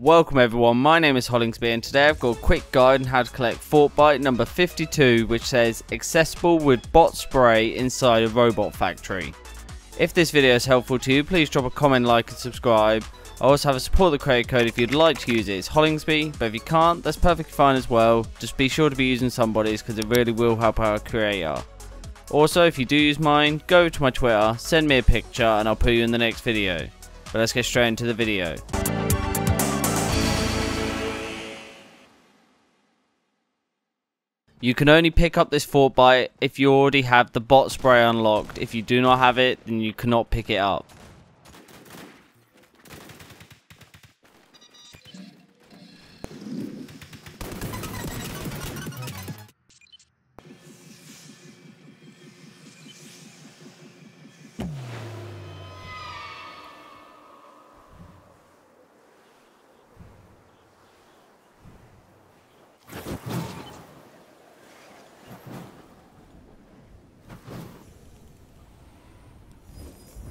Welcome everyone, my name is Hollingsbee and today I've got a quick guide on how to collect Fortbyte number 52 which says accessible with bot spray inside a robot factory. If this video is helpful to you, please drop a comment, like and subscribe. I also have a support the creator code if you'd like to use it. It's Hollingsbee, but if you can't, that's perfectly fine as well. Just be sure to be using somebody's because it really will help our creator. Also, if you do use mine, go to my Twitter, send me a picture and I'll put you in the next video. But let's get straight into the video. You can only pick up this Fortbyte if you already have the bot spray unlocked. If you do not have it, then you cannot pick it up.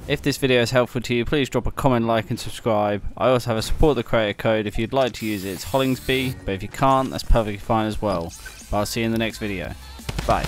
If this video is helpful to you, please drop a comment, like and subscribe. I also have a support the creator code if you'd like to use it. It's Hollingsbee, but if you can't, that's perfectly fine as well. But I'll see you in the next video. Bye.